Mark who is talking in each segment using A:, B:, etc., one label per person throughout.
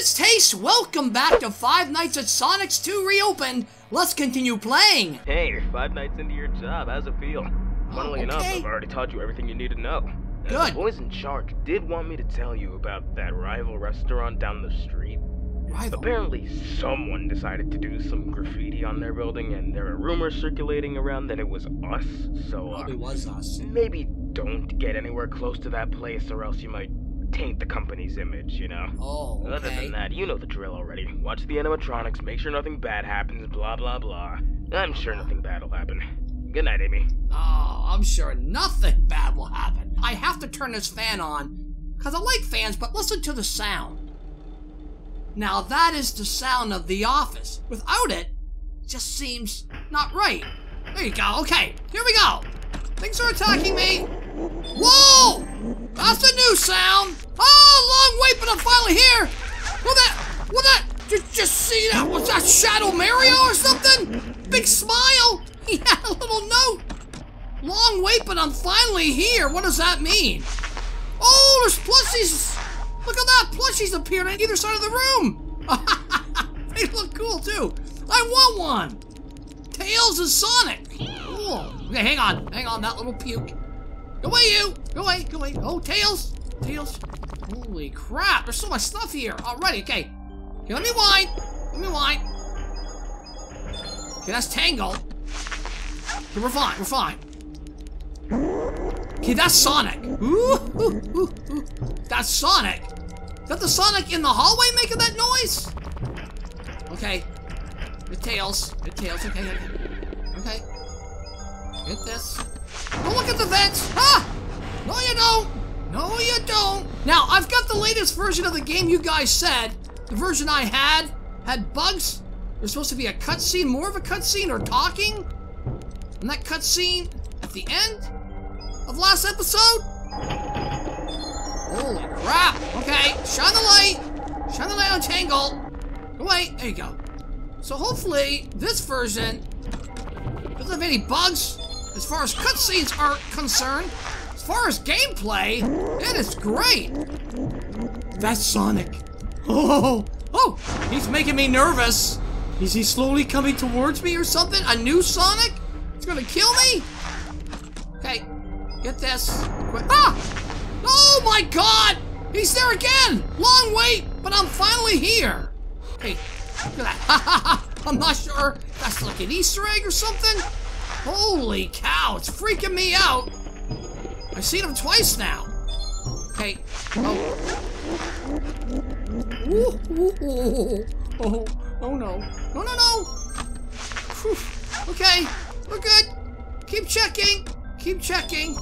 A: it's Taste. Welcome back to Five Nights at Sonic's 2 Reopened. Let's continue playing.
B: Hey, five nights into your job, how's it feel? Funnily enough,
A: okay.
B: I've already taught you everything you need to know.
A: Good.
B: The boys in charge did want me to tell you about that rival restaurant down the street.
A: Rival.
B: Apparently, someone decided to do some graffiti on their building, and there are rumors circulating around that it was us. So, uh,
A: Probably was us.
B: maybe don't get anywhere close to that place, or else you might taint the company's image. You know.
A: Oh,
B: Other than that, you know the drill already. Watch the animatronics, make sure nothing bad happens, blah blah blah. I'm sure nothing bad will happen. Good night, Amy.
A: Oh, I'm sure nothing bad will happen. I have to turn this fan on, because I like fans, but listen to the sound. Now that is the sound of the office. Without it, it just seems not right. There you go. Okay, here we go. Things are attacking me. Whoa! That's a new sound. Oh, long wait, but I'm finally here. What that? What that? Just, just see that? Was that Shadow Mario or something? Big smile. Had a little note. Long wait, but I'm finally here. What does that mean? Oh, there's plushies. Look at that. Plushies appeared on either side of the room. they look cool too. I want one. Tails and Sonic. Cool. Okay, hang on. Hang on, that little puke. Go away, you. Go away. Go away. Oh, Tails. Tails. Holy crap. There's so much stuff here. Alrighty, okay. Okay, let me wind. Let me wind. Okay, that's Tangle. Okay, we're fine. We're fine. Okay, that's Sonic. Ooh, ooh, ooh, ooh. That's Sonic. Is that the Sonic in the hallway making that noise? Okay. Good tails. Good tails. Okay, okay. Okay. Get this. Don't look at the vents. Ah! No, you don't. No, you don't. Now, I've got the latest version of the game you guys said. The version I had had bugs. There's supposed to be a cutscene, more of a cutscene, or talking. And that cutscene at the end of last episode? Holy crap! Okay, shine the light! Shine the light on Tangle! Oh, go away, there you go. So hopefully, this version doesn't have any bugs as far as cutscenes are concerned. Far as gameplay, it is great! That's Sonic. Oh, oh, he's making me nervous. Is he slowly coming towards me or something? A new Sonic? He's gonna kill me? Okay, get this. Ah! Oh my god! He's there again! Long wait, but I'm finally here. Hey, look at that. I'm not sure that's like an Easter egg or something. Holy cow, it's freaking me out. I've seen him twice now. Hey. Oh. Ooh, ooh, ooh. Oh, oh, oh no. No, no, no. Whew. Okay, we're good. Keep checking. Keep checking.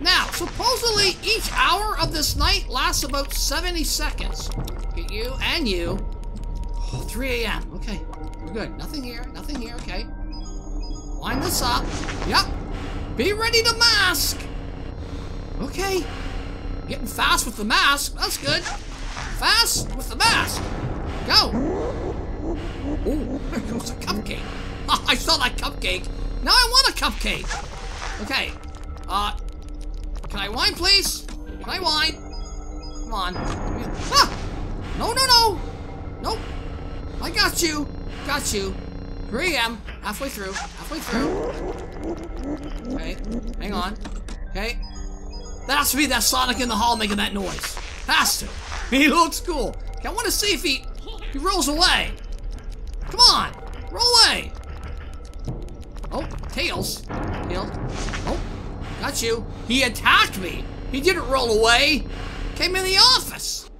A: Now, supposedly each hour of this night lasts about 70 seconds. Get you and you. Oh, 3 a.m. Okay, we're good. Nothing here. Nothing here. Okay. Wind this up. Yep. Be ready to mask. Okay. Getting fast with the mask. That's good. Fast with the mask. Go. Oh, there goes a cupcake. I saw that cupcake. Now I want a cupcake. Okay. Uh, can I whine, please? Can I whine? Come on. Ah! No, no, no. Nope. I got you. Got you. 3 a.m. Halfway through. Halfway through. Okay. Hang on. Okay. That has to be that Sonic in the hall making that noise. Has to. He looks cool. I want to see if he he rolls away. Come on, roll away. Oh, tails. Tails. Oh, got you. He attacked me. He didn't roll away. Came in the office.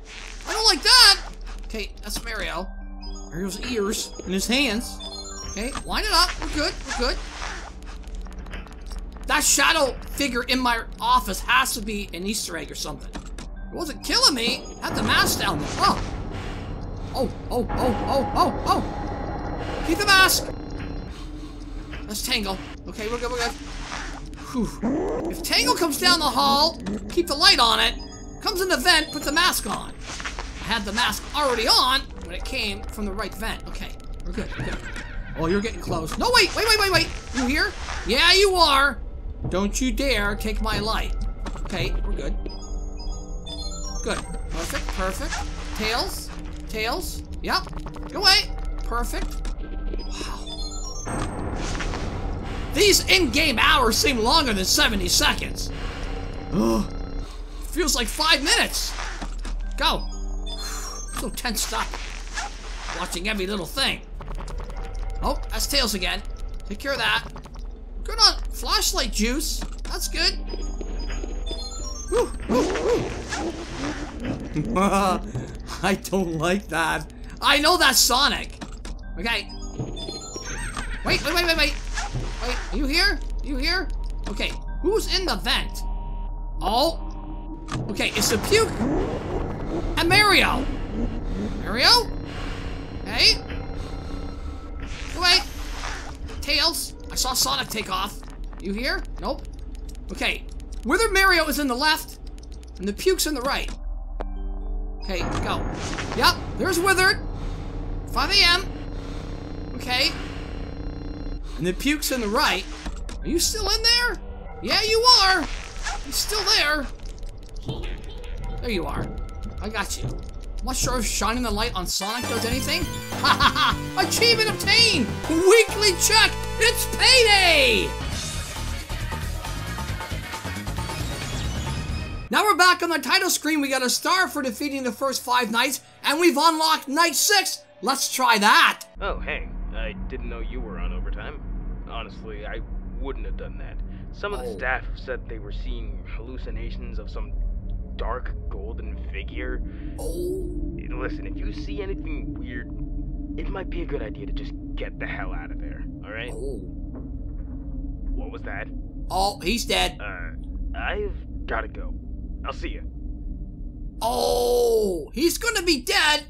A: I don't like that. Okay, that's Mario. Mario's ears in his hands. Okay, line it up. We're good. We're good. That shadow figure in my office has to be an Easter egg or something. It wasn't killing me. I Had the mask down there. Oh. Oh, oh, oh, oh, oh, oh. Keep the mask. Let's Tangle. Okay, we're good, we're good. Whew. If Tangle comes down the hall, keep the light on it. Comes in the vent, put the mask on. I had the mask already on when it came from the right vent. Okay, we're good, we're good. Oh, you're getting close. No, wait, wait, wait, wait, wait. You here? Yeah, you are. Don't you dare take my light. Okay, we're good. Good. Perfect, perfect. Tails. Tails. Yep. Go away. Perfect. Wow. These in-game hours seem longer than 70 seconds. Ugh. Feels like five minutes. Go. So tensed up. Watching every little thing. Oh, that's Tails again. Take care of that. Good on flashlight juice. That's good. Woo, woo, woo. I don't like that. I know that's Sonic. Okay. Wait, wait, wait, wait, wait. Wait, are you here? Are you here? Okay, who's in the vent? Oh. Okay, it's the puke and Mario. Mario? Hey? Wait. Tails. I saw Sonic take off. You here? Nope. Okay. Wither Mario is in the left, and the puke's in the right. Okay, go. Yep, there's Withered. 5 a.m. Okay. And the puke's in the right. Are you still in there? Yeah, you are. You're still there. There you are. I got you. I'm not sure if shining the light on Sonic does anything. Ha ha ha! Achievement obtained! Weekly check! It's payday! Now we're back on the title screen. We got a star for defeating the first five nights, and we've unlocked night six. Let's try that.
B: Oh, hey, I didn't know you were on overtime. Honestly, I wouldn't have done that. Some of the
A: Oh.
B: staff said they were seeing hallucinations of some dark golden figure.
A: Oh,
B: Listen, if you see anything weird, it might be a good idea to just get the hell out of there, alright?
A: oh,
B: What was that?
A: oh, he's dead.
B: Uh, I've gotta go. I'll see you.
A: Oh, he's gonna be dead.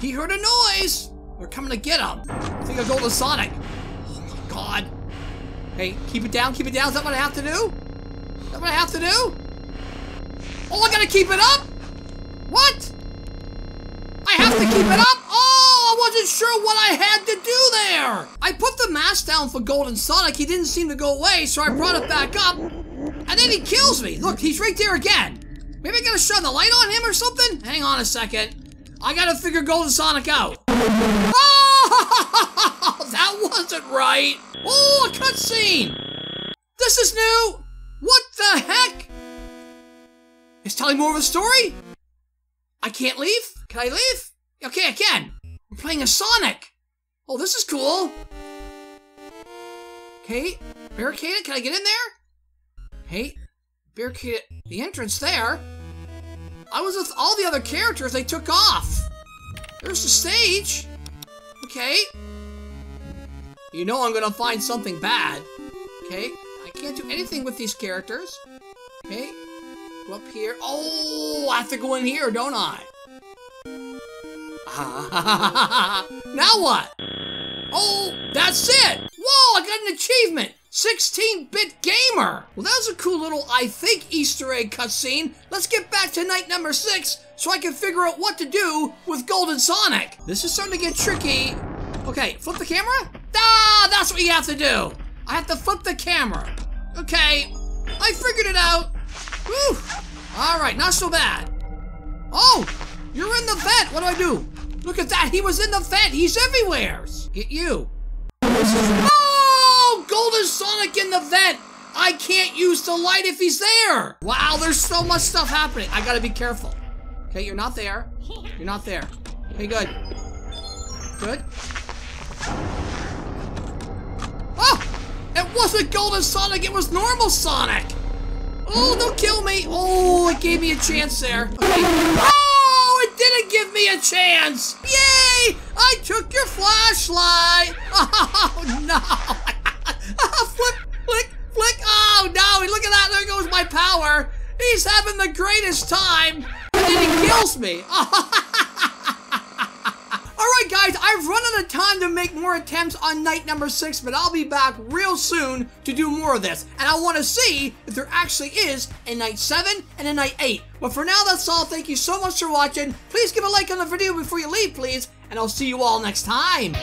A: He heard a noise. They're coming to get him. I think I'll go to Sonic. Oh my god. Hey, keep it down, keep it down. Is that what I have to do? Is that what I have to do? Oh, I gotta keep it up? What? I have to keep it up? Oh, I wasn't sure what I had to do there. I down for Golden Sonic. He didn't seem to go away, so I brought it back up. And then he kills me. Look, he's right there again. Maybe I gotta shine the light on him or something? Hang on a second. I gotta figure Golden Sonic out. Oh, that wasn't right. Oh, a cutscene. This is new. What the heck? It's telling more of a story? I can't leave? Can I leave? Okay, I can. I'm playing a Sonic. Oh, this is cool. Okay, barricaded. Can I get in there? Hey, barricaded the entrance there. I was with all the other characters. They took off. There's the stage. Okay. You know I'm gonna find something bad. Okay. I can't do anything with these characters. Okay. Go up here. Oh, I have to go in here, don't I? now what? Oh, that's it! Whoa, I got an achievement! 16-bit gamer! Well, that was a cool little, I think, Easter egg cutscene. Let's get back to night number six so I can figure out what to do with Golden Sonic. This is starting to get tricky. Okay, flip the camera? Ah, that's what you have to do. I have to flip the camera. Okay, I figured it out. Whew. All right, not so bad. Oh, you're in the vent. What do I do? Look at that. He was in the vent. He's everywhere. Get you. Sonic in the vent. I can't use the light if he's there. Wow, there's so much stuff happening. I gotta be careful. Okay, you're not there. You're not there. Okay, good. Good. Oh, it wasn't Golden Sonic. It was normal Sonic. Oh, don't kill me. Oh, it gave me a chance there. Okay. Oh, it didn't give me a chance. Yay! I took your flashlight. Oh, no. Ah, Flip, flick, flick. Oh, no. Look at that. There goes my power. He's having the greatest time. And then he kills me. Alright guys, I've run out of time to make more attempts on night number 6, but I'll be back real soon to do more of this. And I want to see if there actually is a night 7 and a night 8. But for now, that's all. Thank you so much for watching. Please give a like on the video before you leave, please. And I'll see you all next time.